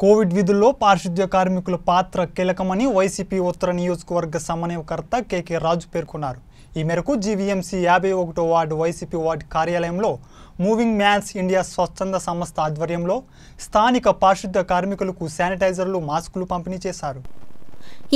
Covid విధుల్లో పారిశుద్ధ్య కార్మికుల పాత్ర కీలకమని వైసీపీ ఉత్తర నియోజకవర్గ సమన్వయకర్త కేకే రాజు పేర్కొన్నారు. ఈ మేరకు జీవీఎంసీ యాభై ఒకటో వార్డు వైసీపీ వార్డు కార్యాలయంలో మూవింగ్ మ్యాన్స్ ఇండియా స్వచ్ఛంద సంస్థ ఆధ్వర్యంలో స్థానిక పారిశుద్ధ్య కార్మికులకు శానిటైజర్లు మాస్కులు పంపిణీ చేశారు.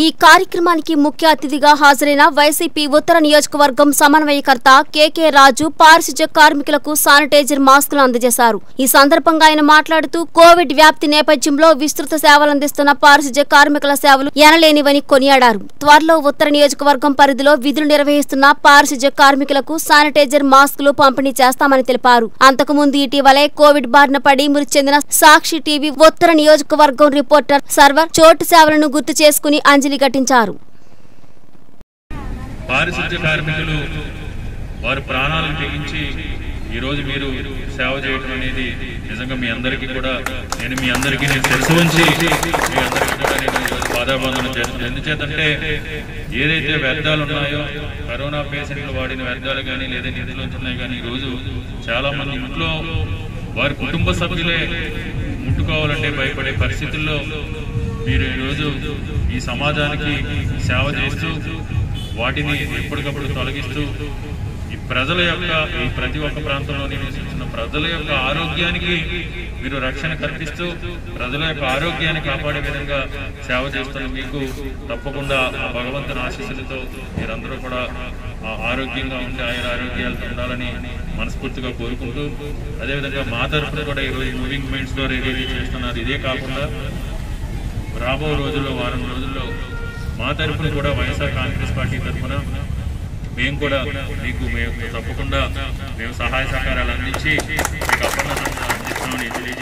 ఈ కార్యక్రమానికి ముఖ్య అతిథిగా హాజరైన వైసీపీ ఉత్తర నియోజకవర్గం సమన్వయకర్త కేకే రాజు పారిశుధ్య కార్మికులకు శానిటైజర్ మాస్కులు అందజేశారు. ఈ సందర్భంగా ఆయన మాట్లాడుతూ కోవిడ్ వ్యాప్తి నేపథ్యంలో విస్తృత సేవలు అందిస్తున్న పారిశుధ్య కార్మికుల సేవలు ఎనలేనివని కొనియాడారు. త్వరలో ఉత్తర నియోజకవర్గం పరిధిలో విధులు నిర్వహిస్తున్న పారిశుధ్య కార్మికులకు శానిటైజర్ మాస్కులు పంపిణీ చేస్తామని తెలిపారు. అంతకుముందు ఇటీవలే కోవిడ్ బారిన పడి మృతి చెందిన సాక్షి టీవీ ఉత్తర నియోజకవర్గం రిపోర్టర్ సర్వర్ చోటు సేవలను గుర్తు చేసుకుని అంజలి ఘటించారు. పారిశుద్ధ్య కార్మికులు వారి ప్రాణాలను తెగించి ఈరోజు మీరు సేవ చేయడం అనేది నిజంగా మీ అందరికీ కూడా నేను మీ అందరికీ నేను తెలుసు ఉంచి మీ అందరికీ కూడా నేను ఈరోజు చేస్తున్నాను. ఎందుచేతంటే ఏదైతే వ్యర్థాలు ఉన్నాయో కరోనా పేషెంట్లు వాడిన వ్యర్థాలు కానీ లేదా నిధులు ఉన్నాయి కానీ ఈరోజు చాలా మంది ఇంట్లో వారి కుటుంబ సభ్యులే ముట్టుకోవాలంటే భయపడే పరిస్థితుల్లో మీరు ఈరోజు ఈ సమాజానికి సేవ చేస్తూ వాటిని ఎప్పటికప్పుడు తొలగిస్తూ ఈ ప్రజల యొక్క ఈ ప్రతి ఒక్క ప్రాంతంలో నివసించిన ప్రజల యొక్క ఆరోగ్యానికి మీరు రక్షణ కల్పిస్తూ ప్రజల యొక్క ఆరోగ్యాన్ని కాపాడే విధంగా సేవ చేస్తున్న మీకు తప్పకుండా ఆ భగవంతుని ఆశీస్సులతో మీరందరూ కూడా ఆ ఆరోగ్యంగా ఉండి ఆయన ఆరోగ్యాలతో ఉండాలని మనస్ఫూర్తిగా కోరుకుంటూ అదేవిధంగా మా తరఫున కూడా ఈరోజు మూవింగ్ మైండ్స్లో రిలీజ్ చేస్తున్నారు. ఇదే కాకుండా రాబో రోజుల్లో వారం రోజుల్లో మా తరఫున కూడా వైఎస్ఆర్ కాంగ్రెస్ పార్టీ తరఫున మేము కూడా మీకు మేము తప్పకుండా మేము సహాయ సహకారాలు అందించి మీకు అప్పన్న అందిస్తామని తెలియజేస్తాం